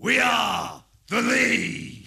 We are the League.